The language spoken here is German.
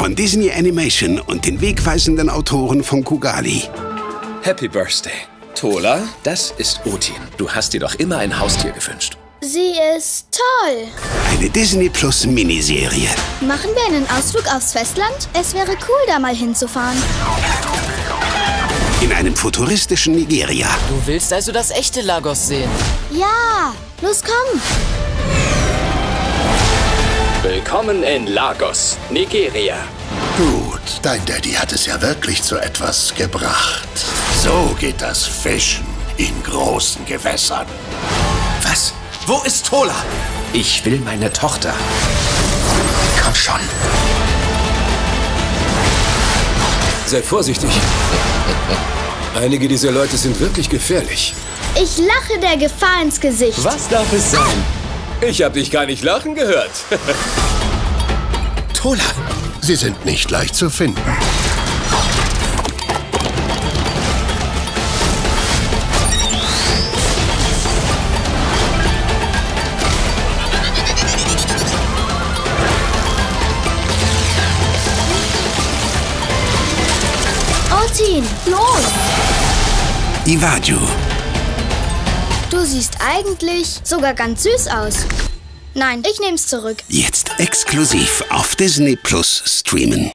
Von Disney Animation und den wegweisenden Autoren von Kugali. Happy Birthday. Tola, das ist Utin. Du hast dir doch immer ein Haustier gewünscht. Sie ist toll. Eine Disney Plus Miniserie. Machen wir einen Ausflug aufs Festland? Es wäre cool, da mal hinzufahren. In einem futuristischen Nigeria. Du willst also das echte Lagos sehen? Ja, los komm. Willkommen in Lagos, Nigeria. Gut, dein Daddy hat es ja wirklich zu etwas gebracht. So geht das Fischen in großen Gewässern. Was? Wo ist Tola? Ich will meine Tochter. Komm schon. Sei vorsichtig. Einige dieser Leute sind wirklich gefährlich. Ich lache der Gefahr ins Gesicht. Was darf es sein? Ich hab dich gar nicht lachen gehört. Tola. Sie sind nicht leicht zu finden. Otin, los. Ivaju. Du siehst eigentlich sogar ganz süß aus. Nein, ich nehm's zurück. Jetzt exklusiv auf Disney Plus streamen.